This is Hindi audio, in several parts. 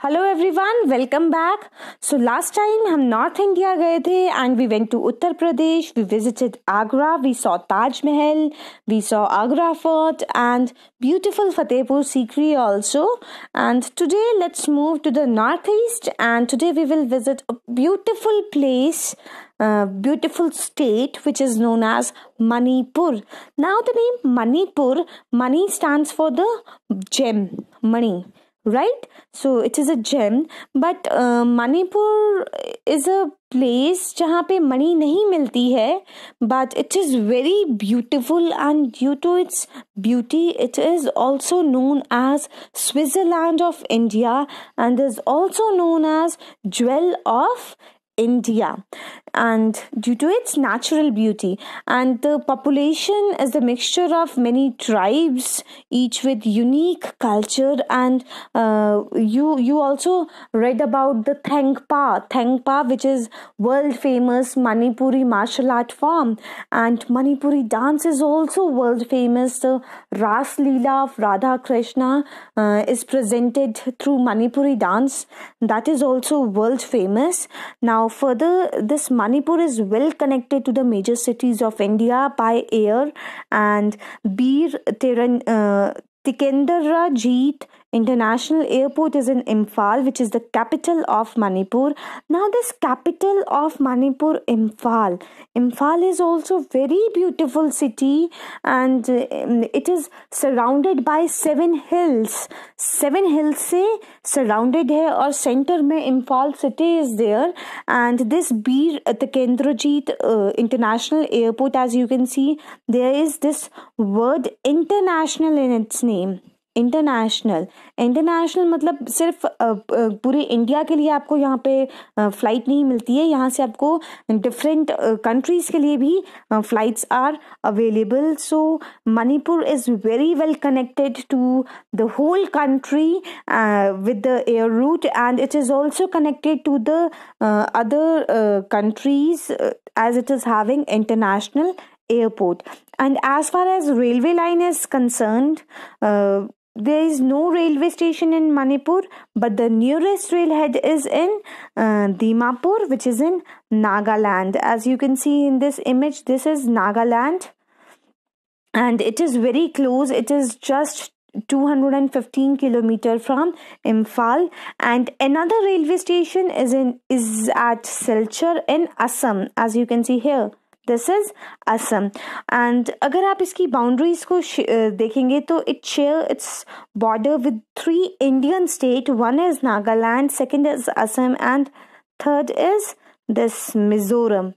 Hello everyone welcome back so last time हम नॉर्थ इंडिया गए थे and we went to Uttar Pradesh we visited Agra we saw Taj Mahal we saw Agra fort and beautiful Fatehpur Sikri also and today let's move to the north east and today we will visit a beautiful place Uh, beautiful state which is known as Manipur. Now, the name Manipur, Mani stands for the gem, money. Right so it is a gem but uh, manipur is a place जहाँ पे मनी नहीं मिलती है but it is very beautiful and due to its beauty it is also known as Switzerland of India and is also known as jewel of India and due to its natural beauty and the population is a mixture of many tribes each with unique culture. And uh, you you also read about the Thengpa Thengpa which is world famous Manipuri martial art form. And Manipuri dance is also world famous the Ras Leela of Radha Krishna uh, is presented through Manipuri dance. That is also world famous now further, this Manipur is well connected to the major cities of India by air, and Bir Tiran, uh, Jeet International Airport is in Imphal, which is the capital of Manipur. Now, this capital of Manipur, Imphal, Imphal is also very beautiful city, and um, it is surrounded by seven hills. Seven hills से surrounded है और center में Imphal city is there, and this Bir Takendrajit uh, International Airport, as you can see, there is this word international in its name. International. International मतलब सिर्फ़ पूरे इंडिया के लिए आपको यहाँ पे फ़्लाइट नहीं मिलती है। यहाँ से आपको डिफरेंट कंट्रीज़ के लिए भी flights are available so Manipur is very well connected to the whole country with the air route and it is also connected to the other countries as it is having international and as far as railway line is concerned uh, there is no railway station in Manipur, but the nearest railhead is in uh, Dimapur, which is in Nagaland. As you can see in this image, this is Nagaland, and it is very close. It is just 215 kilometer from Imphal and another railway station is in is at Silchar in Assam as you can see here this is Assam and अगर आप इसकी बाउंड्रीज को देखेंगे तो it share its border with three Indian state one is Nagaland second is Assam and third is this Mizoram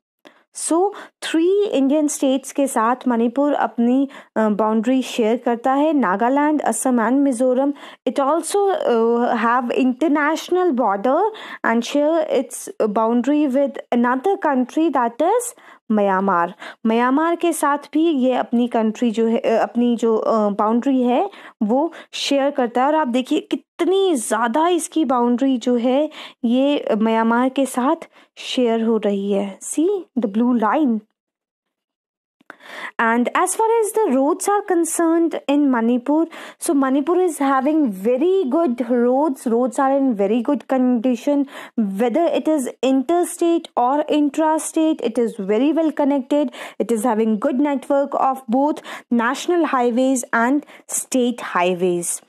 so three Indian states के साथ मणिपुर अपनी बाउंड्री शेयर करता है. Nagaland Assam and Mizoram it also have international border and share its boundary with another country that is Myanmar. Myanmar के साथ भी ये अपनी कंट्री जो है अपनी जो बाउंड्री है, वो शेयर करता है। और आप देखिए, कितनी ज़्यादा इसकी बाउंड्री जो है, ये म्यांमार के साथ शेयर हो रही है। See the blue line and as far as the roads are concerned in manipur so manipur is having very good roads. Roads are in very good condition. Whether it is interstate or intrastate it is very well connected. It is having good network of both national highways and state highways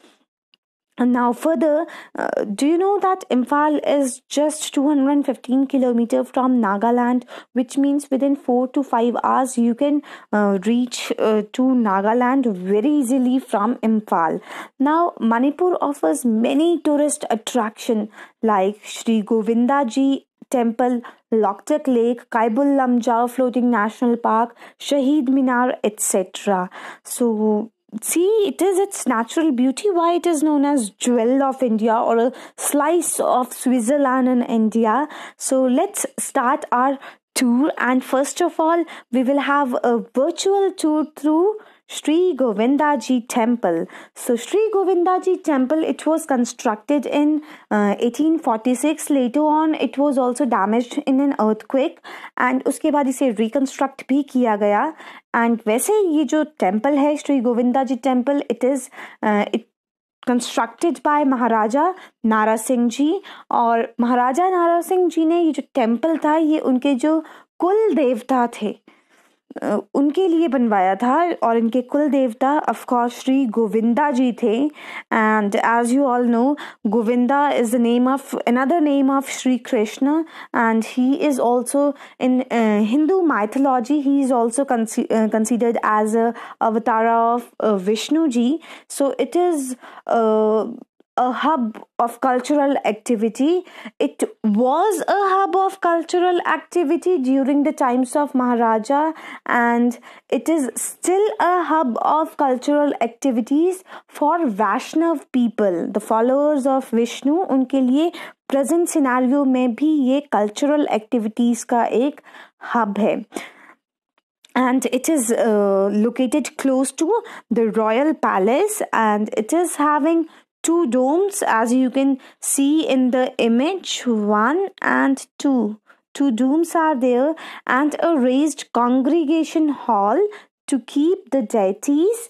now further, uh, do you know that Imphal is just 215 kilometer from Nagaland, which means within four to five hours you can uh, reach uh, to Nagaland very easily from Imphal. Now Manipur offers many tourist attraction like Sri Govindaji temple, Loktak Lake, Kaibul Lamjao Floating National Park, Shahid Minar, etc. So see it is its natural beauty. Why it is known as jewel of india or a slice of switzerland in india? So let's start our tour. And first of all we will have a virtual tour through Shri Govinda ji temple so Shri Govinda ji temple it was constructed in eighteen forty six later on it was also damage in an earthquake and उसके बाद इसे रिकन्स्ट्रक्ट भी किया गया एंड वैसे ये जो टेंपल है Shri Govinda ji temple it is it constructed by Maharaja Nara Singh ji और महाराजा नारा सिंह जी ने ये जो टेंपल था, ये उनके जो कुल देवता थे उनके लिए बनवाया था और इनके कुल देवता ऑफकोर्स श्री गोविंदा जी थे। And as you all know Govinda is the name of another name of Shri Krishna and he is also in Hindu mythology he is also considered as avatar of Vishnu ji. So it is a hub of cultural activity. It was a hub of cultural activity during the times of Maharaja, and it is still a hub of cultural activities for Vaishnav people, the followers of Vishnu. उनके लिए प्रेजेंट सिनारियो में भी ये कल्चरल एक्टिविटीज का एक हब है and it is uh, located close to the royal palace and it is having two domes as you can see in the image one and two two domes are there and a raised congregation hall to keep the deities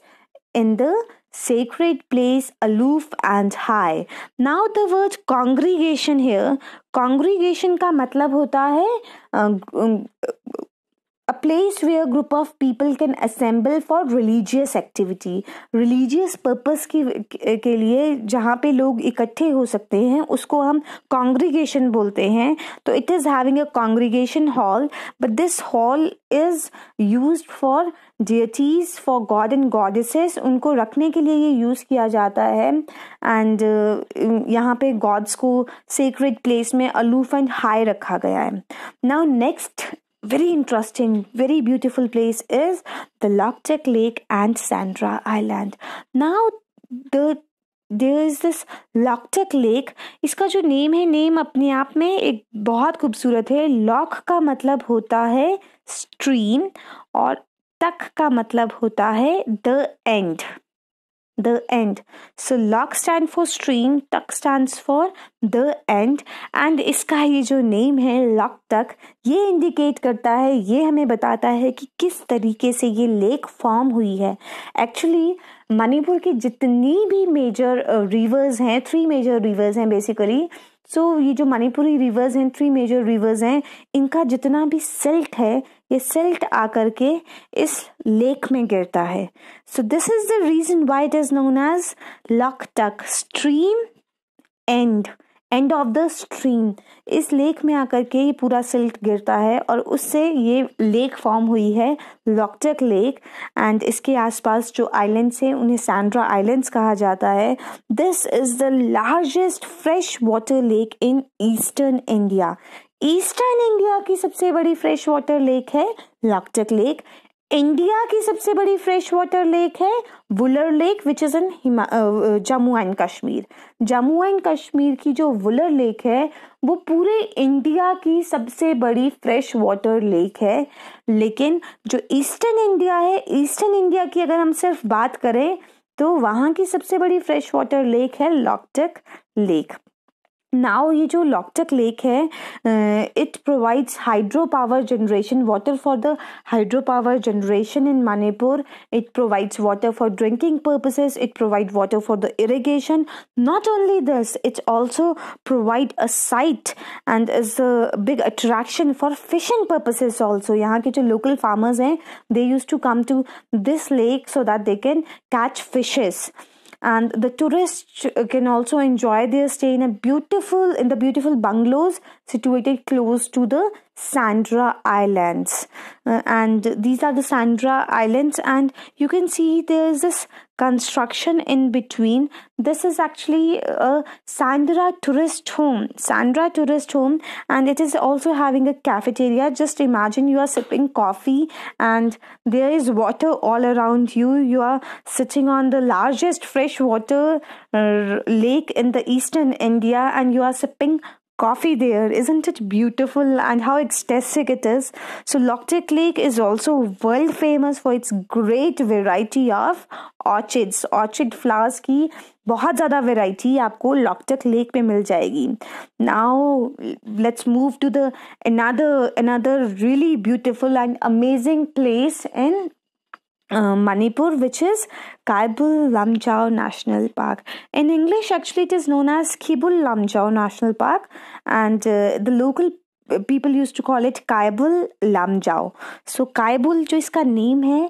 in the sacred place aloof and high now the word congregation here congregation का मतलब होता है a place where a group of people can assemble for religious activity religious purpose की के लिए जहाँ पे लोग इकट्ठे हो सकते हैं उसको हम congregation बोलते हैं तो it is having a congregation hall but this hall is used for deities for god and goddesses उनको रखने के लिए ये यूज़ किया जाता है एंड uh, यहाँ पे गॉड्स को सेक्रेट प्लेस में अलूफ एंड हाई रखा गया है now next very interesting, very beautiful place is the Loktak Lake and Sandra Island. Now, the there is this Loktak lake इसका जो नेम है नेम अपने आप में एक बहुत खूबसूरत है लॉक का मतलब होता है स्ट्रीम और तक का मतलब होता है the end the end. So lock stand for stream, tuck stands for the end. And इसका ये जो नेम है लॉक तक ये इंडिकेट करता है ये हमें बताता है कि किस तरीके से ये लेक फॉर्म हुई है. एक्चुअली मणिपुर की जितनी भी मेजर रिवर्स हैं थ्री मेजर रिवर्स हैं बेसिकली सो ये जो मणिपुरी रिवर्स हैं थ्री मेजर रिवर्स हैं इनका जितना भी सिल्ट है ये सिल्ट आकर के इस लेक में गिरता है। So this is the reason why it is known as Loktak stream and end of the stream इस लेक में आकर के ये पूरा सिल्ट गिरता है और उससे ये लेक फॉर्म हुई है लॉकटक लेक एंड इसके आसपास जो आइलैंड्स हैं, उन्हें सैंड्रा आइलैंड्स कहा जाता है। This is the largest fresh water lake in eastern India eastern India की सबसे बड़ी फ्रेश वाटर लेक है लॉकटक लेक इंडिया की सबसे बड़ी फ्रेश वाटर लेक है Wular lake which is in Jammu and Kashmir Jammu and Kashmir की जो वुलर लेक है, वो पूरे इंडिया की सबसे बड़ी फ्रेश वाटर लेक है. लेकिन जो ईस्टर्न इंडिया है, ईस्टर्न इंडिया की अगर हम सिर्फ़ बात करें तो वहाँ की सबसे बड़ी फ्रेश वाटर लेक है लॉकटक लेक नाउ ये जो लॉकटक लेक है it provides hydro power generation water for the hydro power generation in Manipur it provides water for drinking purposes it provide water for the irrigation not only this it also provide a site and is a big attraction for fishing purposes also यहाँ के जो लोकल फार्मर्स हैं they use to come to this lake so that they can catch fishes and the tourists can also enjoy their stay in a beautiful in the beautiful bungalows situated close to the Sandra Islands. Uh, and these are the Sandra Islands, and you can see there's this construction in between. This is actually a Sandra tourist home, Sandra tourist home, and it is also having a cafeteria. Just imagine you are sipping coffee, and there is water all around you. You are sitting on the largest freshwater uh, lake in the eastern India, and you are sipping coffee there. Isn't it beautiful and how ecstatic it is? So, Loktek Lake is also world famous for its great variety of orchids. Orchid flowers की बहुत ज़्यादा वेराइटी आपको लॉकटक लेक पे मिल जाएगी now let's move to the another another really beautiful and amazing place in Manipur which is Keibul Lamjao national park in English actually it is known as Keibul Lamjao national park and the local people use to call it Keibul Lamjao so Keibul जो इसका नेम है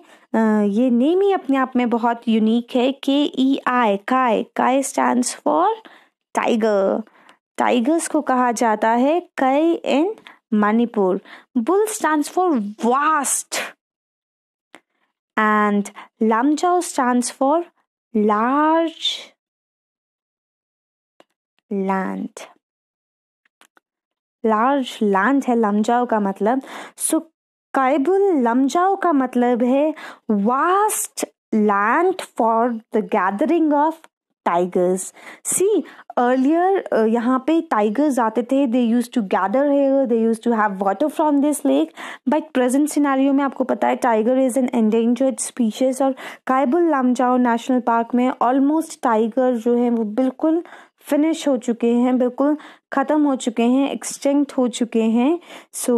ये नेम ही अपने आप में बहुत यूनिक है. के ई आई काय काय स्टैंड फॉर टाइगर टाइगर्स को कहा जाता है कई in Manipur bull stand for vast and Lamjao stands for large land. Large land है लमजाओ का मतलब सो काइबुल लमजाओ का मतलब है vast land for the gathering of tigers see earlier यहाँ पे टाइगर्स आते थे they use to gather here they use to have water from this lake but present scenario में आपको पता है tiger is an endangered species और काइबुल लामजाओ नेशनल पार्क में ऑलमोस्ट टाइगर जो है, वो बिल्कुल फिनिश हो चुके हैं, बिल्कुल ख़त्म हो चुके हैं एक्सटेंक्ट हो चुके हैं। सो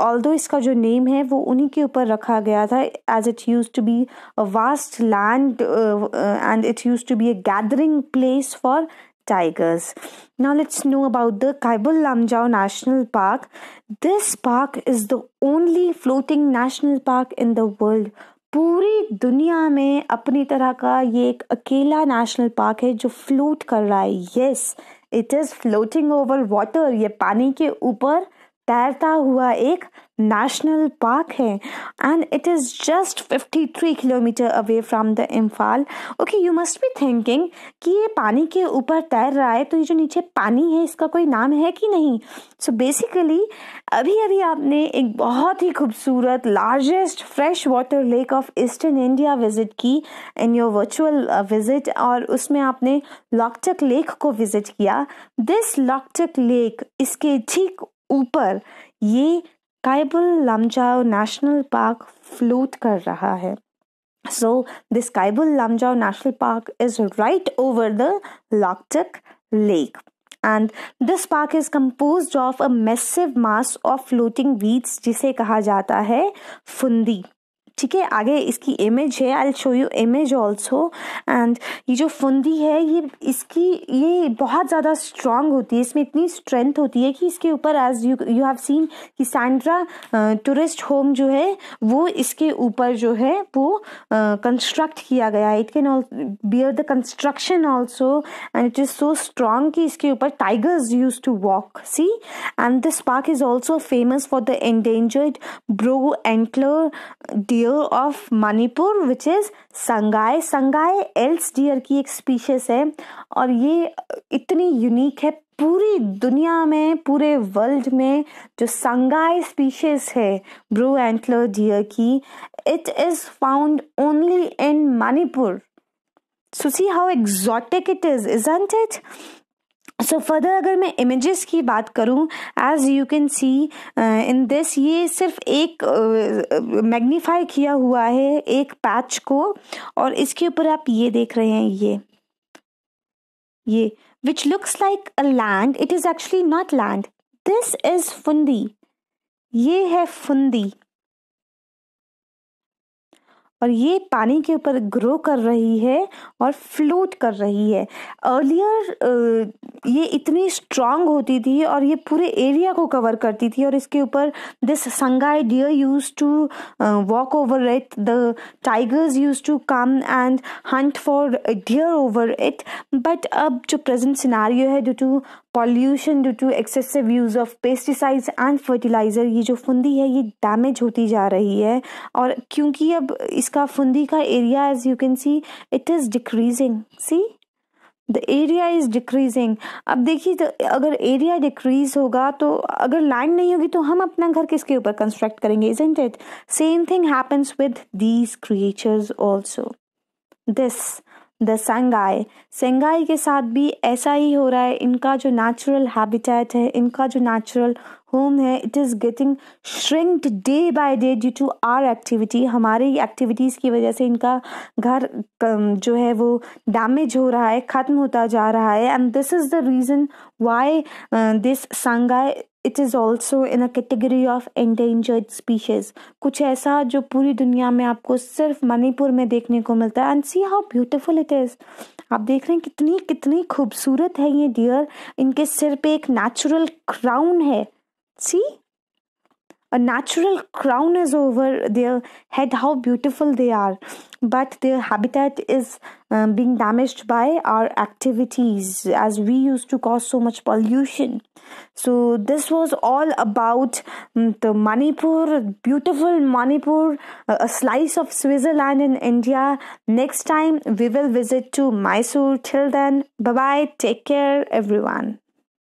ऑल दो इसका जो नेम है, वो उन्हीं के ऊपर रखा गया था as it use to be a vast land and it use to be a gathering place for tigers now let's know about the Keibul Lamjao national park this park is the only floating national park in the world पूरी दुनिया में अपनी तरह का ये एक अकेला नेशनल पार्क है जो फ्लोट कर रहा है। Yes it is floating over water ये पानी के ऊपर तैरता हुआ एक नेशनल पार्क है and it is just 53 kilometre away from the Imphal okay you must be thinking कि ये पानी के ऊपर तैर रहा है तो ये जो नीचे पानी है, इसका कोई नाम है कि नहीं? सो so बेसिकली अभी अभी आपने एक बहुत ही खूबसूरत largest fresh water lake of eastern India visit की इन योर वर्चुअल विज़िट और उसमें आपने लॉकटक लेक को विज़िट किया। दिस लॉकटक लेक इसके ठीक ऊपर ये Keibul Lamjao national park float कर रहा है। So this Keibul Lamjao national park is right over the Loktak lake and this park is compose of a massive mass of floating weeds जिसे कहा जाता है फुंदी। ठीक है आगे इसकी इमेज है I show you image also and ये जो फुंदी है ये इसकी ये बहुत ज़्यादा स्ट्रांग होती है। इसमें इतनी स्ट्रेंथ होती है कि इसके ऊपर as you you have seen कि सैंड्रा टूरिस्ट होम जो है वो इसके ऊपर जो है वो कंस्ट्रक्ट uh, किया गया है। It can bear the construction also and it is so strong कि इसके ऊपर tigers use to walk see and this park is also famous for the endangered brow antler deer deer of Manipur which is Sangai Sangai else deer की एक स्पीशीज है और ये इतनी यूनिक है। पूरी दुनिया में, पूरे वर्ल्ड में जो संगाई स्पीशीज है ब्रू एंटलर डियर की it is found only in Manipur so see how exotic it is isn't it so further अगर मैं इमेजेस की बात करूँ as you can see in this ये सिर्फ़ एक मैग्नीफाई uh, किया हुआ है एक पैच को और इसके ऊपर आप ये देख रहे हैं ये ये which looks like a land it is actually not land this is phumdi ये है फुंदी और ये पानी के ऊपर ग्रो कर रही है और फ्लोट कर रही है। अर्लियर ये इतनी स्ट्रांग होती थी और ये पूरे एरिया को कवर करती थी और इसके ऊपर this Sangai deer use to walk over it the tigers use to come and hunt for deer over it but अब जो प्रेजेंट सिनारियो है due to pollution due to excessive use of pesticides and fertiliser ये जो फुंदी है, ये डैमेज होती जा रही है। और क्योंकि अब इसका फुंदी का area as you can see it is decreasing see the area is decreasing अब देखिए तो अगर एरिया डिक्रीज होगा तो अगर लैंड नहीं होगी तो हम अपना घर किसके ऊपर कंस्ट्रक्ट करेंगे isn't it same thing happens with these creatures also this the Sangai. Sangai के साथ भी ऐसा ही हो रहा है। इनका जो नेचुरल हैबिटेट है, इनका जो नेचुरल होम है it is getting shrinked day by day due to our activity हमारी एक्टिविटीज़ की वजह से इनका घर जो है वो डैमेज हो रहा है, ख़त्म होता जा रहा है। And this is the reason why this Sangai it is also in a category of endangered species कुछ ऐसा जो पूरी दुनिया में आपको सिर्फ़ मणिपुर में देखने को मिलता है। And see how beautiful it is आप देख रहे हैं कितनी कितनी खूबसूरत है ये डियर इनके सिर पे एक नेचुरल क्राउन है। सी a natural crown is over their head how beautiful they are. But their habitat is um, being damaged by our activities as we used to cause so much pollution. So this was all about um, the manipur beautiful manipur uh, a slice of switzerland in india. Next time we will visit to mysore. Till then bye bye take care everyone